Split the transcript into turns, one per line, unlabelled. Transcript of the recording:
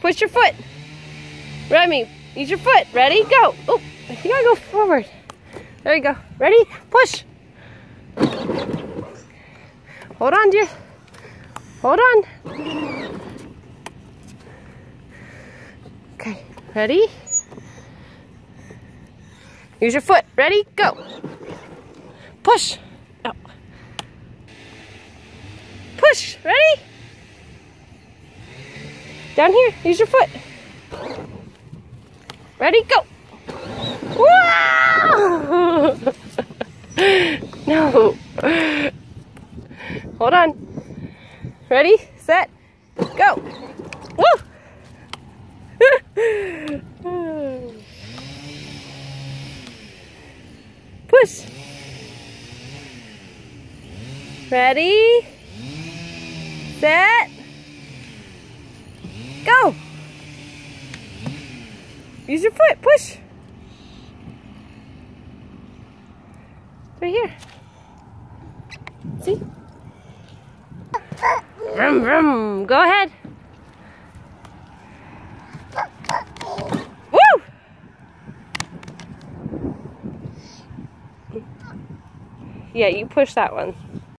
Push your foot. Remy, use your foot. Ready? Go. Oh, you gotta go forward. There you go. Ready? Push. Hold on, dear. Hold on. Okay, ready? Use your foot. Ready? Go. Push. Oh. Push. Ready? Down here. Use your foot. Ready? Go. No. Hold on. Ready? Set. Go. Woo! Push. Ready? Set. Go. Use your foot. Push. Right here. See? Vroom, vroom. Go ahead. Woo! Yeah, you push that one.